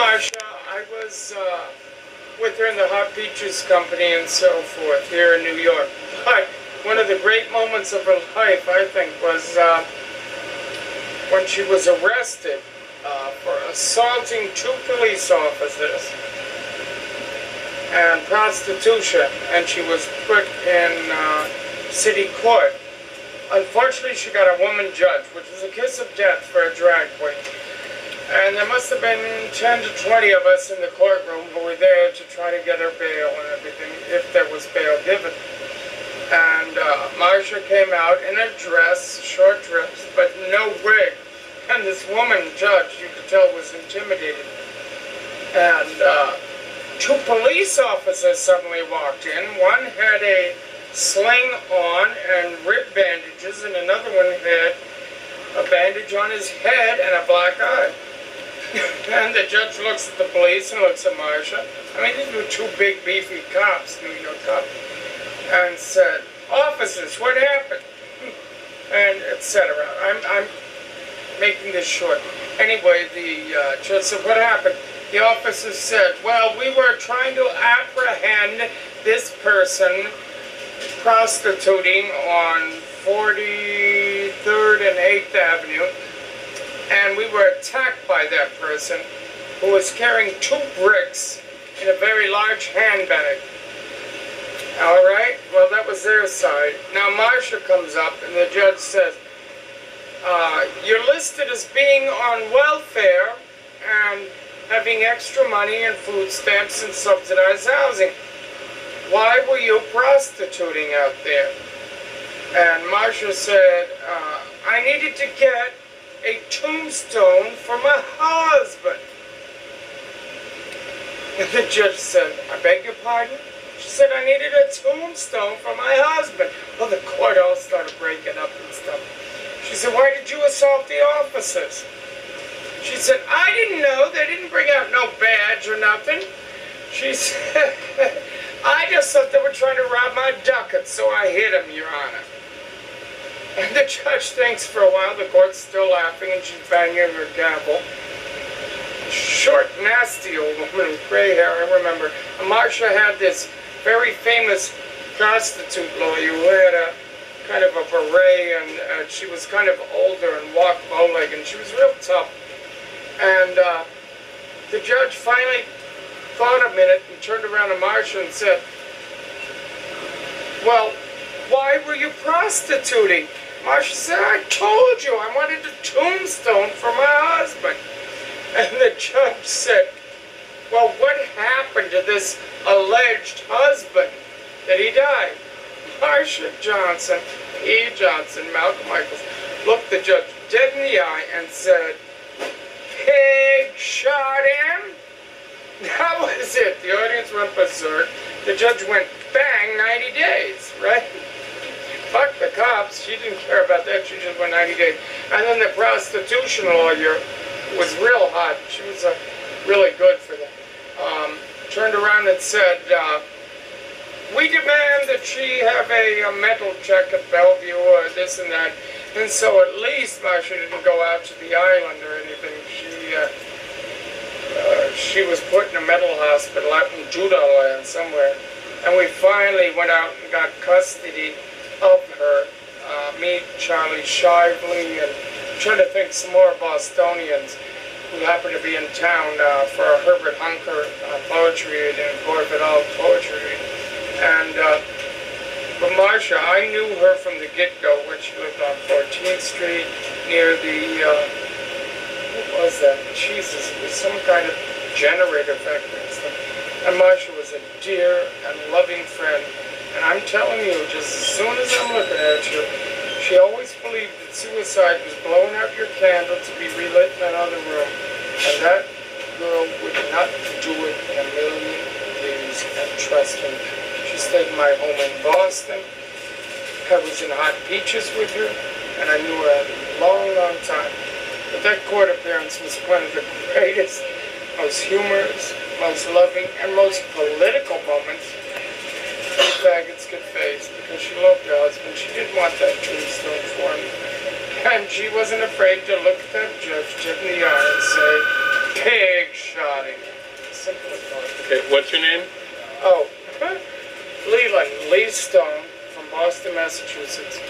Marsha. I was uh, with her in the Hot Peaches Company and so forth here in New York. But one of the great moments of her life, I think, was uh, when she was arrested uh, for assaulting two police officers and prostitution, and she was put in uh, city court. Unfortunately, she got a woman judge, which was a kiss of death for a drag queen. And there must have been 10 to 20 of us in the courtroom who were there to try to get her bail and everything, if there was bail given. And uh, Marsha came out in a dress, short dress, but no wig. And this woman judge, you could tell, was intimidated. And uh, two police officers suddenly walked in. One had a sling on and rib bandages, and another one had a bandage on his head and a black eye. And the judge looks at the police and looks at Marsha. I mean, these were two big, beefy cops, New York cops, and said, "Officers, what happened?" And etc. I'm, I'm making this short. Anyway, the uh, judge said, "What happened?" The officers said, "Well, we were trying to apprehend this person prostituting on 43rd and 8th Avenue." And we were attacked by that person who was carrying two bricks in a very large handbag. All right, well, that was their side. Now, Marsha comes up, and the judge says, uh, You're listed as being on welfare and having extra money and food stamps and subsidized housing. Why were you prostituting out there? And Marsha said, uh, I needed to get a tombstone for my husband. And the judge said, I beg your pardon? She said, I needed a tombstone for my husband. Well, the court all started breaking up and stuff. She said, why did you assault the officers? She said, I didn't know. They didn't bring out no badge or nothing. She said, I just thought they were trying to rob my ducats, so I hit them, Your Honor. And the judge thinks for a while, the court's still laughing and she's banging her gavel. Short, nasty old woman with gray hair, I remember. And Marsha had this very famous prostitute lawyer who had a kind of a beret and uh, she was kind of older and walked bow-legged and she was real tough. And uh, the judge finally thought a minute and turned around to Marsha and said, well, why were you prostituting? Marsha said, I told you I wanted a tombstone for my husband. And the judge said, well, what happened to this alleged husband that he died? Marsha Johnson, E. Johnson, Malcolm Michaels, looked the judge dead in the eye and said, Pig shot him? That was it. The audience went berserk. The judge went bang 90 days, right? Fuck the cops. She didn't care about that. She just went 90 days. And then the prostitution lawyer was real hot. She was uh, really good for that. Um, turned around and said, uh, we demand that she have a, a, mental check at Bellevue or this and that. And so at least Marsha didn't go out to the island or anything. She uh, uh, she was put in a mental hospital out in Judah land somewhere. And we finally went out and got custody of her, uh, meet Charley Shively, and trying to think some more Bostonians who happen to be in town uh, for a Herbert Huncke uh, poetry and Gore Vidal poetry. And uh, but Marsha, I knew her from the get-go when she lived on 14th Street near the, uh, what was that? Jesus, it was some kind of generator factory and. And Marcia was a dear and loving friend and I'm telling you, just as soon as I'm looking at you, she always believed that suicide was blowing out your candle to be relit in another room. And that girl would not do it in a million years. And trust me, she stayed in my home in Boston. I was in Hot Peaches with her, and I knew her a long, long time. But that court appearance was one of the greatest, most humorous, most loving, and most political moments faggots could face because she loved her husband. She didn't want that tombstone for him. And she wasn't afraid to look at that judge in the eye and say, pig shotting. simplify. Okay, what's your name? Oh, Leland, Lee Stone from Boston, Massachusetts.